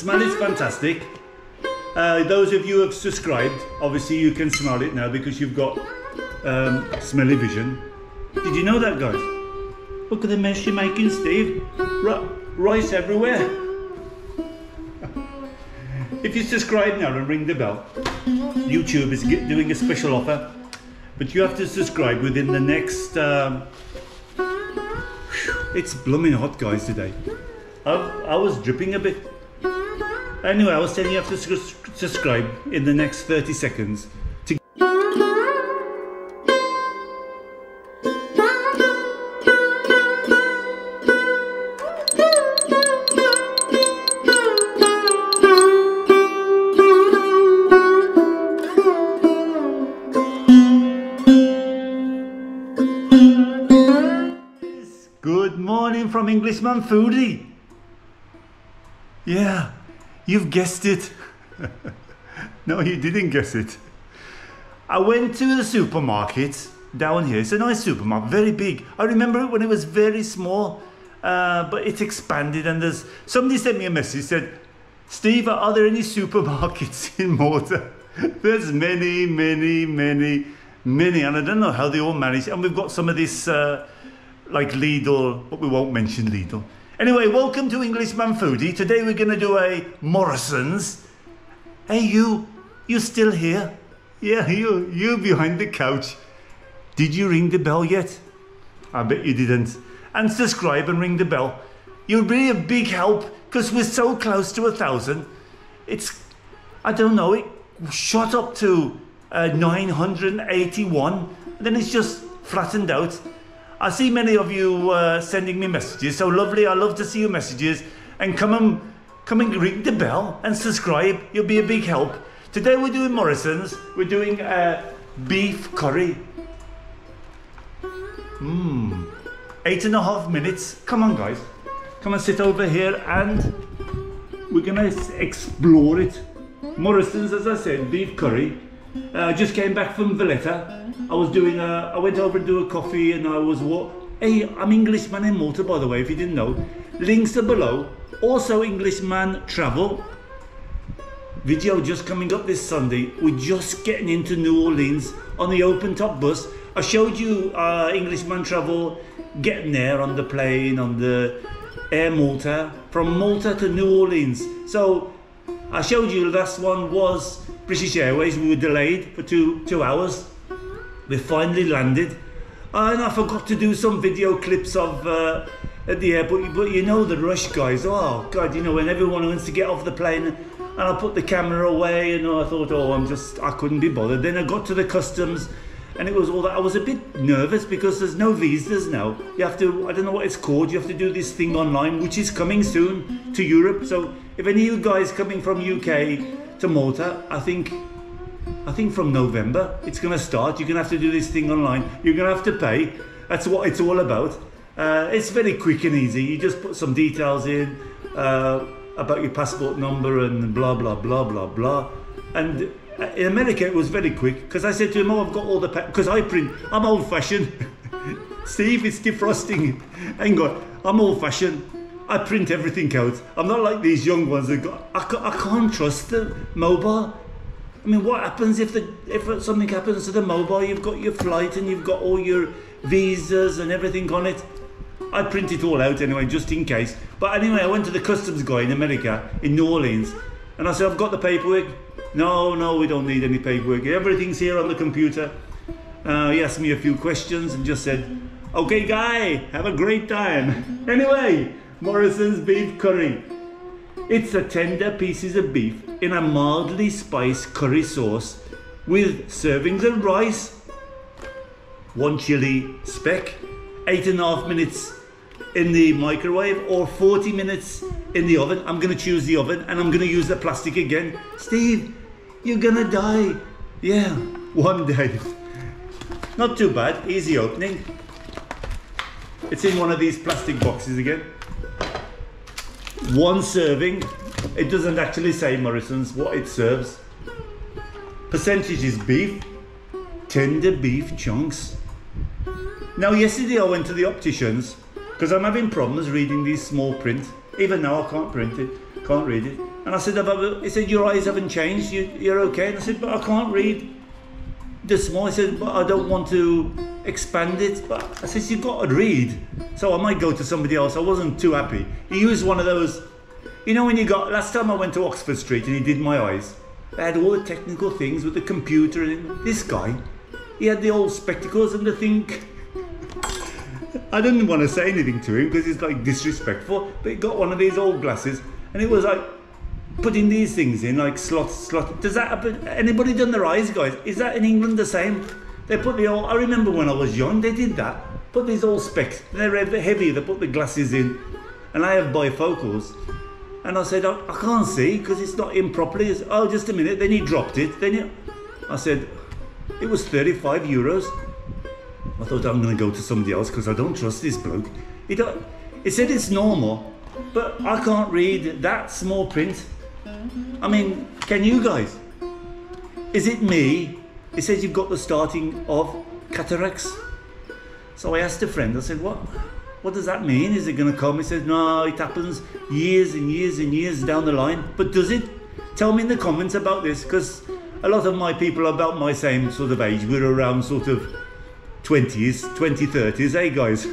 Smell is fantastic. Uh, those of you who have subscribed, obviously you can smell it now because you've got um, smelly vision. Did you know that, guys? Look at the mess you're making, Steve. R- rice everywhere. if you subscribe now and ring the bell, YouTube is doing a special offer, but you have to subscribe within the next. Um, it's blooming hot, guys, today. I, I was dripping a bit. Anyway, I was saying you have to subscribe in the next 30 seconds to Good morning from Englishman Foodie. You've guessed it. no, you didn't guess it. I went to the supermarket down here. It's a nice supermarket, very big. I remember it when it was very small, uh, but it expanded. And there's somebody sent me a message said, "Steve, are there any supermarkets in Malta?" there's many, many, many, many, and I don't know how they all manage. And we've got some of this. Uh, like Lidl, but we won't mention Lidl. Anyway, welcome to Englishman Foodie. Today we're going to do a Morrison's. Hey, you, you still here? Yeah, you, you behind the couch. Did you ring the bell yet? I bet you didn't. And subscribe and ring the bell. You'll be a big help because we're so close to a thousand. It's, I don't know, it shot up to uh, 981, and then it's just flattened out. I see many of you uh, sending me messages. So lovely. I love to see your messages. And come and come and ring the bell and subscribe. You'll be a big help. Today we're doing Morrison's. We're doing uh, beef curry. Mmm. Eight and a half minutes. Come on, guys. Come and sit over here and we're gonna explore it. Morrison's, as I said, beef curry. Uh, I just came back from Valletta. I was doing a, I went over to do a coffee and I was what? Hey, I'm Englishman in Malta, by the way, if you didn't know. Links are below. Also, Englishman Travel. Video just coming up this Sunday. We're just getting into New Orleans on the open top bus. I showed you uh, Englishman Travel getting there on the plane, on the Air Malta, from Malta to New Orleans. So I showed you the last one was British Airways. We were delayed for two two hours. We finally landed, and I forgot to do some video clips of uh, at the airport. But you know the rush, guys. Oh God, you know when everyone wants to get off the plane, and I put the camera away, and I thought, oh, I'm just I couldn't be bothered. Then I got to the customs. And it was all that. I was a bit nervous because there's no visas now. You have to, I don't know what it's called, you have to do this thing online, which is coming soon to Europe. So if any of you guys coming from UK to Malta, I think I think from November it's going to start. You're going to have to do this thing online. You're going to have to pay. That's what it's all about. Uh, it's very quick and easy. You just put some details in uh, about your passport number and blah blah blah blah blah. And uh, in America it was very quick because I said to him, "Oh, I've got all the because I print. I'm old-fashioned." Steve, it's defrosting. Hang on, I'm old-fashioned. I print everything out. I'm not like these young ones that got. I, ca- I can't trust the mobile. I mean, what happens if the if something happens to the mobile? You've got your flight and you've got all your visas and everything on it. I print it all out anyway, just in case. But anyway, I went to the customs guy in America, in New Orleans, and I said, I've got the paperwork. No, no, we don't need any paperwork. Everything's here on the computer. Uh, he asked me a few questions and just said, Okay, guy, have a great time. Anyway, Morrison's beef curry. It's a tender pieces of beef in a mildly spiced curry sauce with servings of rice, one chili speck, eight and a half minutes in the microwave or 40 minutes in the oven. I'm going to choose the oven and I'm going to use the plastic again. Steve, you're going to die. Yeah, one day. Not too bad, easy opening. It's in one of these plastic boxes again one serving. It doesn't actually say Morrison's what it serves. Percentage is beef, tender beef chunks. Now, yesterday I went to the opticians because I'm having problems reading these small print. Even now I can't print it. can't read it. And I said, "Have- he said, your eyes haven't changed, you, you're okay. And I said, but I can't read the small. I said, but I don't want to expand it. But I said, you've got to read. So I might go to somebody else. I wasn't too happy. He used one of those, you know, when you got, last time I went to Oxford Street and he did my eyes, they had all the technical things with the computer. And this guy, he had the old spectacles and the thing. I didn't want to say anything to him because it's like disrespectful, but he got one of these old glasses and it was like putting these things in like slot slot. Does that happen? Anybody done their eyes, guys? Is that in England the same? They put the old. I remember when I was young, they did that. Put these old specs. They're heavy. They put the glasses in, and I have bifocals. And I said, I, I can't see because it's not in properly. Oh, just a minute. Then he dropped it. Then he, I said, it was 35 euros. I thought I'm going to go to somebody else because I don't trust this bloke. He, don't, he said it's normal, but I can't read that small print. I mean, can you guys? Is it me? He says you've got the starting of cataracts. So I asked a friend, I said, what? What does that mean? Is it going to come? He says, no, it happens years and years and years down the line. But does it? Tell me in the comments about this because a lot of my people are about my same sort of age. We're around sort of 20s, 20, 30s. Hey eh, guys.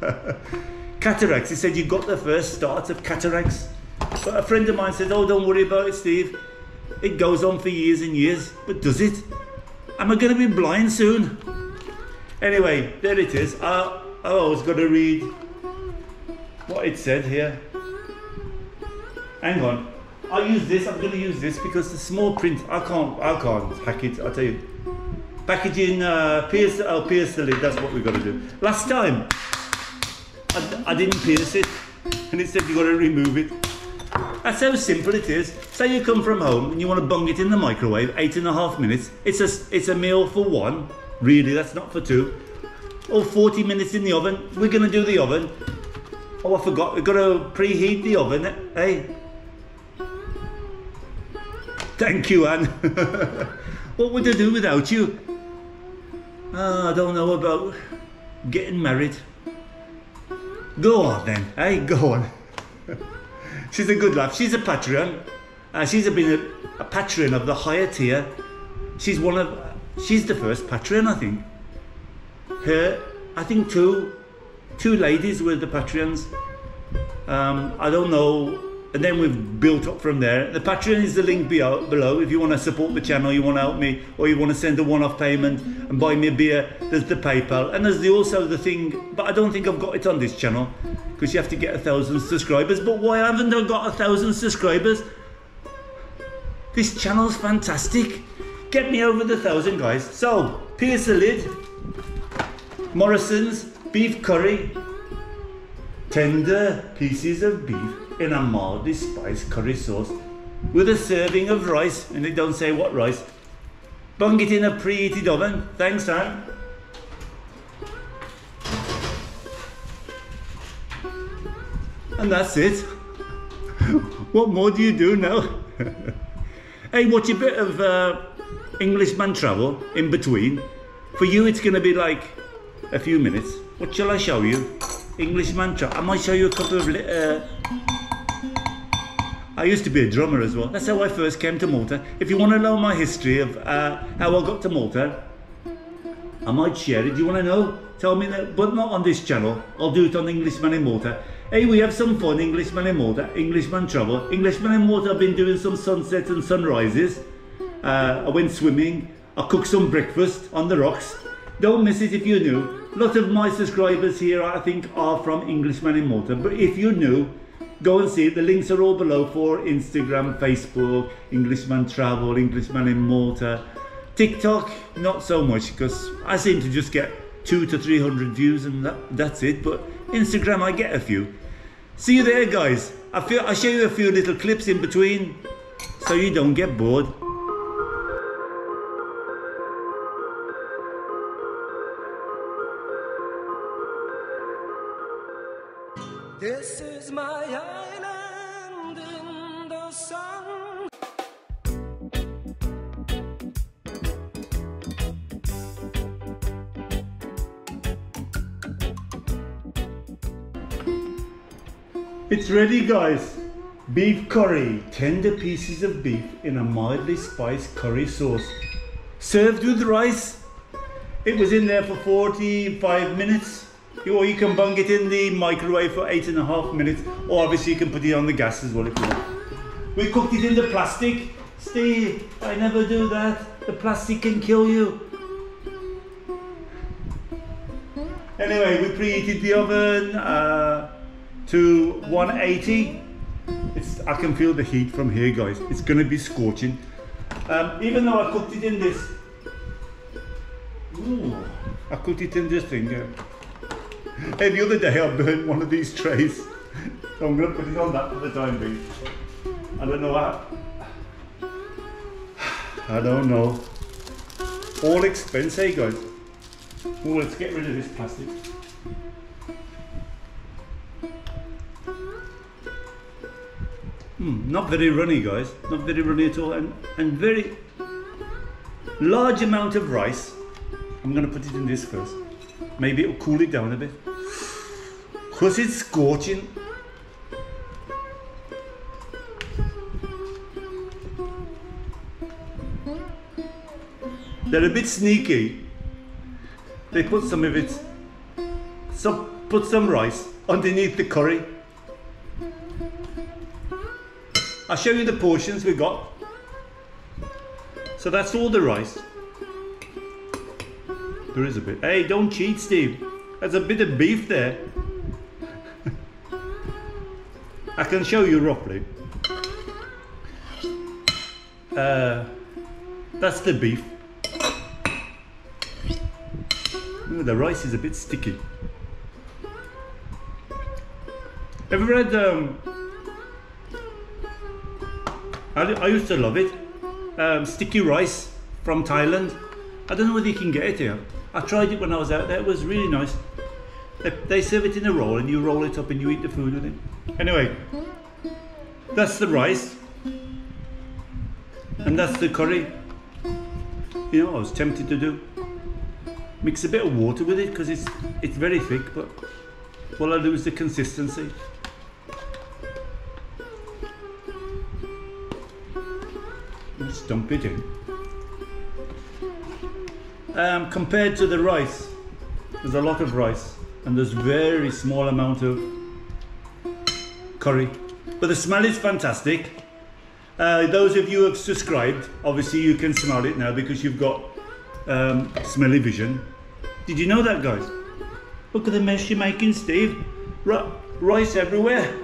cataracts. He said, you've got the first start of cataracts. But a friend of mine said, oh, don't worry about it, Steve. It goes on for years and years. But does it? Am I going to be blind soon? Anyway, there it is. I, I was going to read what it said here. Hang on. I'll use this. I'm going to use this because the small print. I can't. I can't hack it. I'll tell you. Packaging. Uh, pierce. I'll pierce the lid. That's what we've got to do. Last time, I, I didn't pierce it, and it said you've got to remove it. That's how simple it is. Say you come from home and you want to bung it in the microwave, eight and a half minutes. It's a, it's a meal for one. Really, that's not for two. Or 40 minutes in the oven. We're going to do the oven. Oh, I forgot. We've got to preheat the oven. Hey. Thank you, Anne. what would I do without you? Oh, I don't know about getting married. Go on then. Hey, go on. She's a good laugh. She's a patron. Uh, she's been a, a patron of the higher tier. She's one of. She's the first patron, I think. Her, I think two, two ladies were the patrons. Um, I don't know. And then we've built up from there. The Patreon is the link below. If you want to support the channel, you want to help me, or you want to send a one-off payment and buy me a beer, there's the PayPal. And there's the, also the thing, but I don't think I've got it on this channel because you have to get a thousand subscribers. But why haven't I got a thousand subscribers? This channel's fantastic. Get me over the thousand, guys. So, pierce the lid. Morrison's beef curry. Tender pieces of beef in a mildly spiced curry sauce with a serving of rice, and they don't say what rice. Bung it in a preheated oven. Thanks, Anne. And that's it. what more do you do now? hey, watch a bit of uh, Englishman travel in between. For you, it's going to be like a few minutes. What shall I show you? Englishman travel. I might show you a couple of. Uh, I used to be a drummer as well. That's how I first came to Malta. If you want to know my history of uh, how I got to Malta, I might share it. Do you want to know? Tell me that, but not on this channel. I'll do it on Englishman in Malta. Hey, we have some fun, Englishman in Malta, Englishman travel. Englishman in Malta, I've been doing some sunsets and sunrises. Uh, I went swimming. I cooked some breakfast on the rocks. Don't miss it if you're new. A lot of my subscribers here, I think, are from Englishman in Malta. But if you're new, go and see it. The links are all below for Instagram, Facebook, Englishman Travel, Englishman in Malta. TikTok, not so much because I seem to just get two to three hundred views and that, that's it. But Instagram, I get a few. See you there, guys. I feel I show you a few little clips in between, so you don't get bored. It's ready, guys. Beef curry, tender pieces of beef in a mildly spiced curry sauce. Served with rice. It was in there for 45 minutes. Or you can bung it in the microwave for eight and a half minutes. Or obviously you can put it on the gas as well if you want. We cooked it in the plastic. Steve, I never do that. The plastic can kill you. Anyway, we preheated the oven uh, to 180. It's, I can feel the heat from here, guys. It's gonna be scorching. Um, even though I cooked it in this, Ooh, I cooked it in this thing. Yeah. Hey, the other day I burnt one of these trays, so I'm gonna put it on that for the time being. I don't know how. I don't know. All expense, hey guys. Oh, let's get rid of this plastic. Hmm, not very runny, guys. Not very runny at all, and and very large amount of rice. I'm gonna put it in this first. Maybe it'll cool it down a bit. Cause it's scorching. They're a bit sneaky. They put some of it, some put some rice underneath the curry. I'll show you the portions we got. So that's all the rice. There is a bit. Hey, don't cheat, Steve. There's a bit of beef there. I can show you roughly. Uh, that's the beef. Ooh, the rice is a bit sticky. Have you read? Um, I, I used to love it. Um, sticky rice from Thailand. I don't know whether you can get it here. I tried it when I was out there. It was really nice. They, they serve it in a roll, and you roll it up and you eat the food with it. Anyway, that's the rice, and that's the curry. You know, I was tempted to do mix a bit of water with it because it's it's very thick but all I lose the consistency let's dump um, compared to the rice there's a lot of rice and there's very small amount of curry but the smell is fantastic uh, those of you who have subscribed obviously you can smell it now because you've got um, smelly vision. Did you know that, guys? Look at the mess you're making, Steve. R rice everywhere.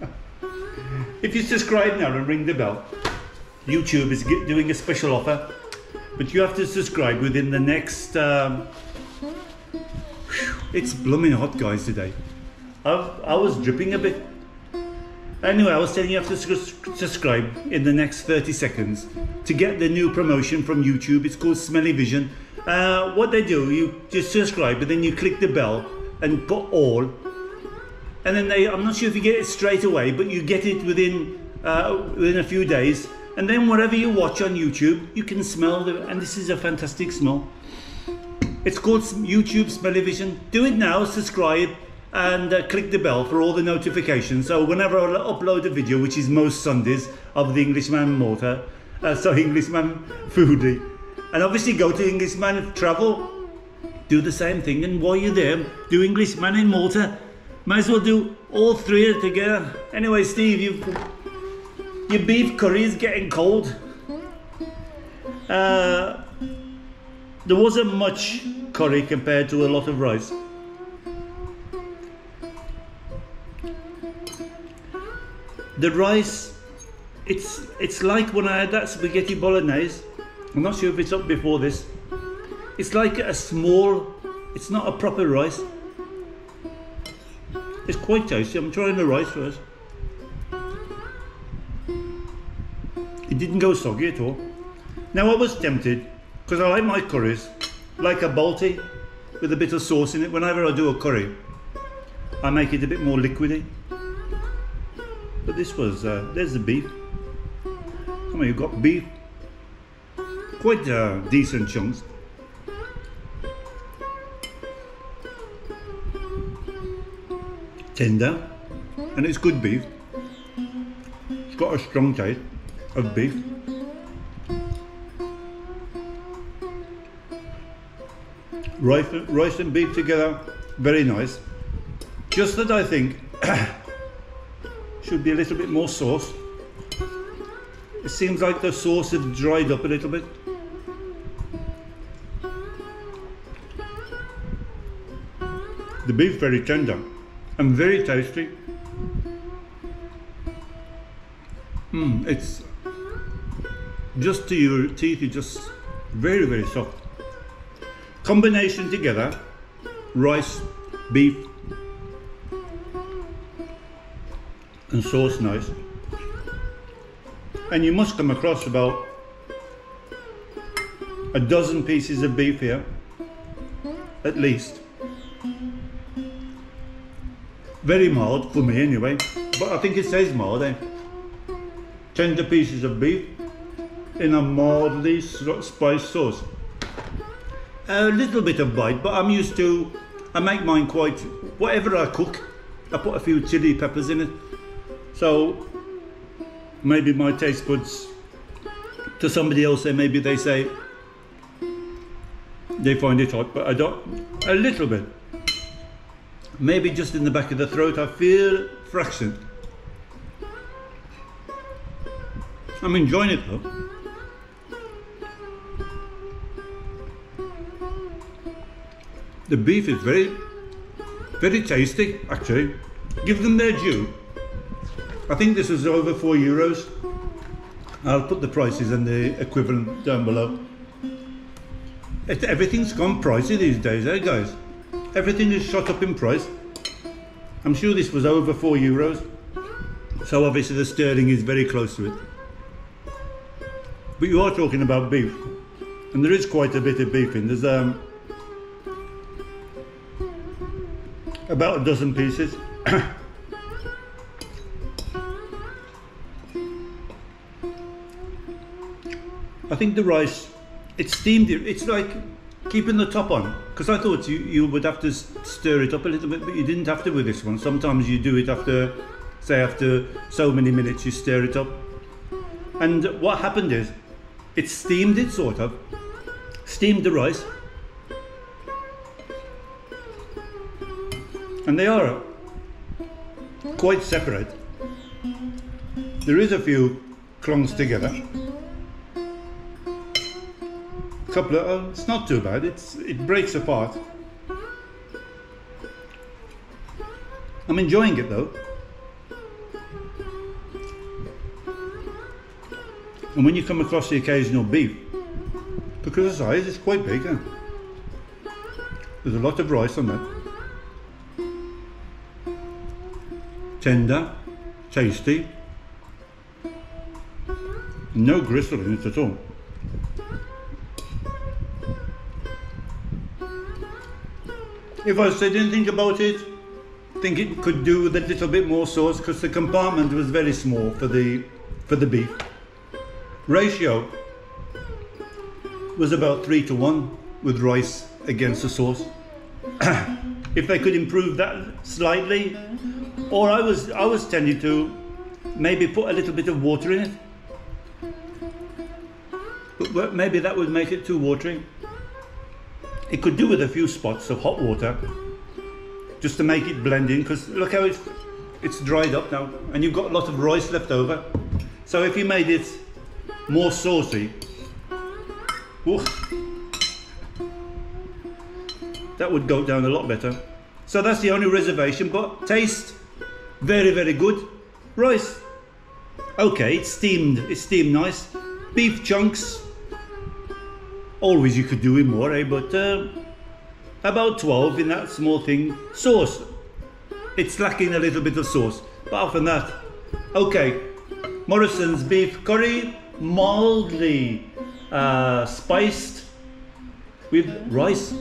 if you subscribe now and ring the bell, YouTube is doing a special offer, but you have to subscribe within the next. Um, it's blooming hot, guys, today. I, I was dripping a bit. Anyway, I was saying you have to subscribe in the next 30 seconds to get the new promotion from YouTube. It's called Smelly Vision. Uh, what they do, you just subscribe, but then you click the bell and put all. And then they, I'm not sure if you get it straight away, but you get it within uh, within a few days. And then whatever you watch on YouTube, you can smell the, and this is a fantastic smell. It's called YouTube Smelly Vision. Do it now, subscribe, and uh, click the bell for all the notifications. So whenever I upload a video, which is most Sundays, of the Englishman Malta, uh, sorry, Englishman Foodie, and obviously go to Englishman Travel, do the same thing. And while you're there, do Englishman in Malta. Might as well do all three together. Anyway, Steve, you your beef curry is getting cold. Uh, there wasn't much curry compared to a lot of rice. the rice it's it's like when I had that spaghetti bolognese. I'm not sure if it's up before this. It's like a small it's not a proper rice. It's quite tasty. I'm trying the rice first it didn't go soggy at all now I was tempted because I like my curries like a Balti with a bit of sauce in it whenever I do a curry I make it a bit more liquidy but this was, uh, there's the beef. Come on, you've got beef. Quite uh, decent chunks. Tender. And it's good beef. It's got a strong taste of beef. Rice, rice and beef together, very nice. Just that I think should be a little bit more sauce. It seems like the sauce has dried up a little bit. The beef very tender and very tasty. Mm, it's just to your teeth, it's just very, very soft. Combination together, rice, beef, and sauce nice. And you must come across about a dozen pieces of beef here, at least. Very mild for me anyway, but I think it says mild, eh? Tender pieces of beef in a mildly spiced sauce. A little bit of bite, but I'm used to, I make mine quite, whatever I cook, I put a few chili peppers in it. So maybe my taste buds to somebody else, and maybe they say they find it hot, but I don't, a little bit. Maybe just in the back of the throat, I feel fraction. I'm enjoying it though. The beef is very, very tasty actually. Give them their due. I think this is over four euros. I'll put the prices and the equivalent down below. It, everything's gone pricey these days, eh guys? Everything is shot up in price. I'm sure this was over four euros. So obviously the sterling is very close to it. But you are talking about beef. And there is quite a bit of beef in. There's um, about a dozen pieces. I think the rice, it's steamed, it's like keeping the top on. Because I thought you, you would have to stir it up a little bit, but you didn't have to with this one. Sometimes you do it after, say after so many minutes you stir it up. And what happened is, it steamed it sort of, steamed the rice. And they are quite separate. There is a few clunks together A couple of, oh, it's not too bad, it's, it breaks apart. I'm enjoying it though. And when you come across the occasional beef, because the size is quite big, there's a lot of rice on that. Tender, tasty, no gristle in it at all. If I said anything about it, I think it could do with a little bit more sauce because the compartment was very small for the for the beef. Ratio was about three to one with rice against the sauce. if they could improve that slightly, or I was I was tending to maybe put a little bit of water in it. But maybe that would make it too watery. It could do with a few spots of hot water just to make it blend in because look how it's, it's dried up now and you've got a lot of rice left over. So if you made it more saucy, that would go down a lot better. So that's the only reservation, but taste very, very good. Rice, okay, it's steamed, it's steamed nice. Beef chunks, Always you could do it more, eh? But uh, about 12 in that small thing. Sauce. It's lacking a little bit of sauce. But apart from that, okay. Morrison's beef curry, mildly uh, spiced with rice